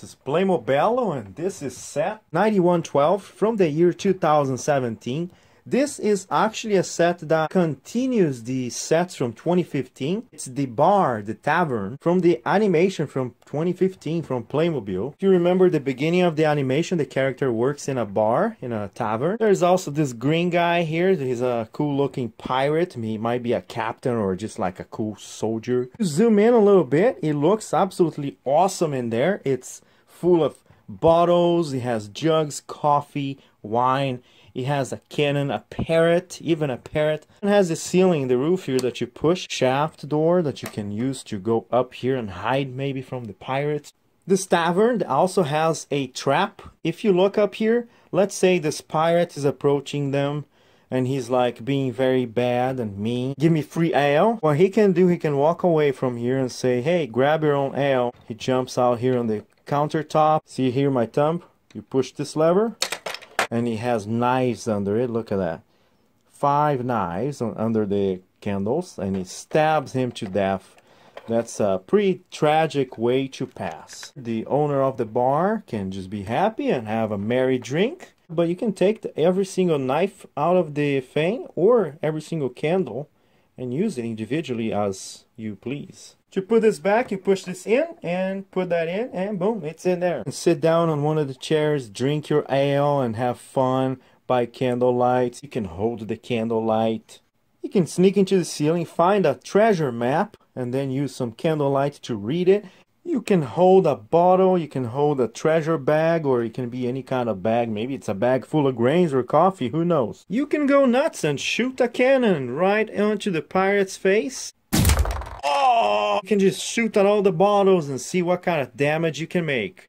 This is Playmobil and this is set 9112 from the year 2017. This is actually a set that continues the sets from 2015. It's the bar, the tavern, from the animation from 2015 from Playmobil. If you remember the beginning of the animation, the character works in a bar, in a tavern. There's also this green guy here. He's a cool looking pirate. He might be a captain or just like a cool soldier. Zoom in a little bit. It looks absolutely awesome in there. It's full of bottles. It has jugs, coffee, wine. It has a cannon, a parrot, even a parrot. It has a ceiling in the roof here that you push, shaft door that you can use to go up here and hide maybe from the pirates. This tavern also has a trap. If you look up here, let's say this pirate is approaching them and he's like being very bad and mean. Give me free ale. What he can do, he can walk away from here and say, hey, grab your own ale. He jumps out here on the countertop. See here my thumb? You push this lever and he has knives under it. Look at that. Five knives under the candles, and he stabs him to death. That's a pretty tragic way to pass. The owner of the bar can just be happy and have a merry drink, but you can take the, every single knife out of the thing or every single candle and use it individually as you please. To put this back, you push this in and put that in and boom, it's in there. And sit down on one of the chairs, drink your ale and have fun by candlelight. You can hold the candlelight. You can sneak into the ceiling, find a treasure map and then use some candlelight to read it. You can hold a bottle, you can hold a treasure bag, or it can be any kind of bag. Maybe it's a bag full of grains or coffee, who knows. You can go nuts and shoot a cannon right onto the pirate's face Oh! You can just shoot at all the bottles and see what kind of damage you can make.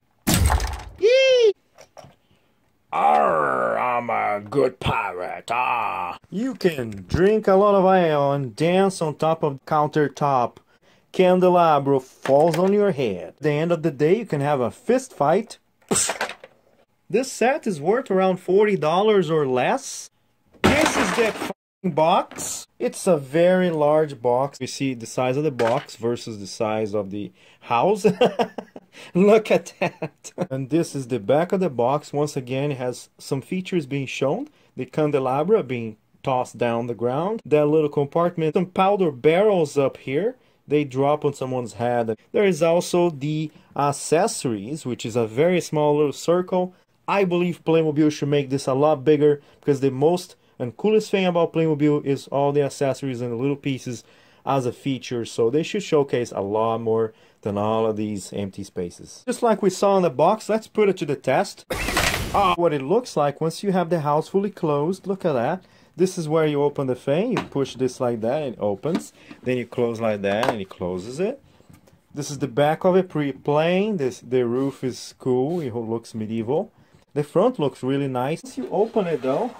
Yee! Arr, I'm a good pirate. Ah! You can drink a lot of ale and dance on top of the countertop. Candelabro falls on your head. At the end of the day, you can have a fist fight. This set is worth around $40 or less. This is the box. It's a very large box. You see the size of the box versus the size of the house. Look at that. and this is the back of the box. Once again, it has some features being shown. The candelabra being tossed down the ground. That little compartment. Some powder barrels up here. They drop on someone's head. There is also the accessories, which is a very small little circle. I believe Playmobil should make this a lot bigger because the most and coolest thing about Playmobil is all the accessories and the little pieces as a feature. So they should showcase a lot more than all of these empty spaces. Just like we saw in the box, let's put it to the test. Ah, what it looks like once you have the house fully closed. Look at that. This is where you open the thing. You push this like that, and it opens. Then you close like that, and it closes it. This is the back of it, pretty plain. This the roof is cool. It looks medieval. The front looks really nice. Once you open it though,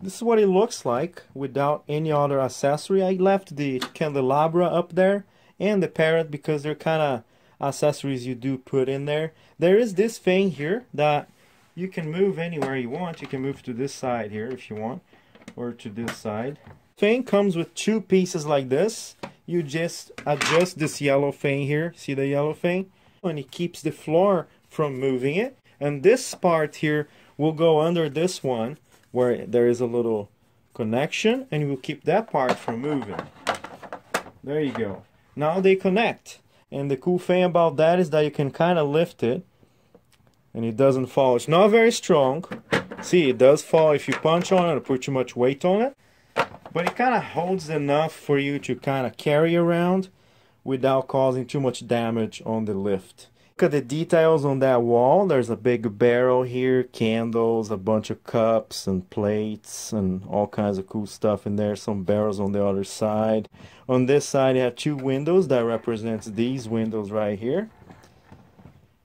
this is what it looks like without any other accessory. I left the candelabra up there and the parrot because they're kind of accessories you do put in there. There is this thing here that you can move anywhere you want. You can move to this side here if you want or to this side. Thing comes with two pieces like this. You just adjust this yellow thing here. See the yellow thing? And it keeps the floor from moving it. And this part here will go under this one where there is a little connection and we'll keep that part from moving. There you go. Now they connect. And the cool thing about that is that you can kind of lift it and it doesn't fall. It's not very strong. See, it does fall if you punch on it or put too much weight on it. But it kind of holds enough for you to kind of carry around without causing too much damage on the lift. Look at the details on that wall. There's a big barrel here, candles, a bunch of cups and plates and all kinds of cool stuff in there. Some barrels on the other side. On this side, you have two windows that represents these windows right here.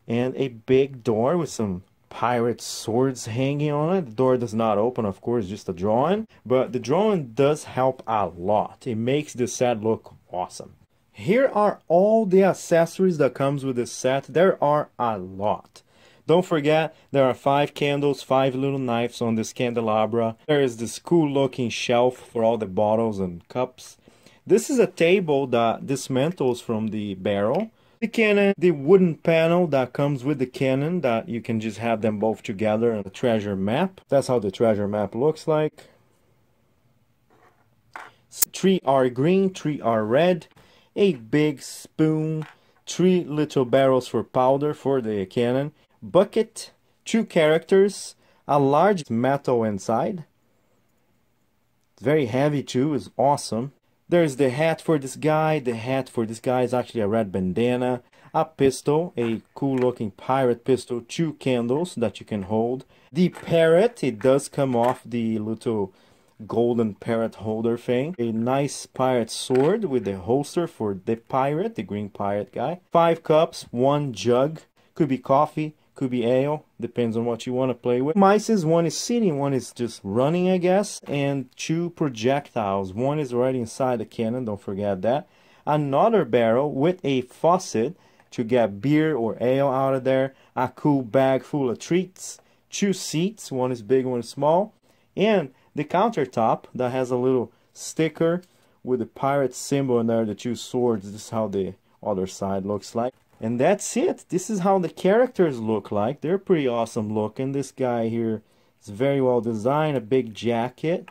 And a big door with some pirate swords hanging on it. The door does not open, of course, just a drawing. But the drawing does help a lot. It makes the set look awesome. Here are all the accessories that comes with this set. There are a lot. Don't forget, there are five candles, five little knives on this candelabra. There is this cool looking shelf for all the bottles and cups. This is a table that dismantles from the barrel. The cannon, the wooden panel that comes with the cannon that you can just have them both together in the treasure map. That's how the treasure map looks like. Three are green, three are red. A big spoon, three little barrels for powder for the cannon. Bucket, two characters, a large metal inside. Very heavy too, is awesome. There's the hat for this guy. The hat for this guy is actually a red bandana. A pistol, a cool looking pirate pistol. Two candles that you can hold. The parrot, it does come off the little golden parrot holder thing. A nice pirate sword with the holster for the pirate, the green pirate guy. Five cups, one jug. Could be coffee, could be ale, depends on what you want to play with. Mices, one is sitting, one is just running, I guess, and two projectiles. One is right inside the cannon, don't forget that. Another barrel with a faucet to get beer or ale out of there. A cool bag full of treats. Two seats, one is big, one is small. And the countertop that has a little sticker with the pirate symbol in there, the two swords. This is how the other side looks like. And that's it. This is how the characters look like. They're pretty awesome looking. This guy here is very well designed. A big jacket.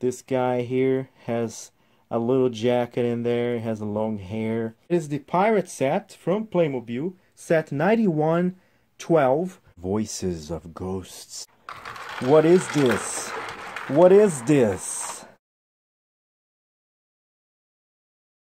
This guy here has a little jacket in there. He has a long hair. It is the pirate set from Playmobil. Set 9112. Voices of Ghosts. What is this? What is this?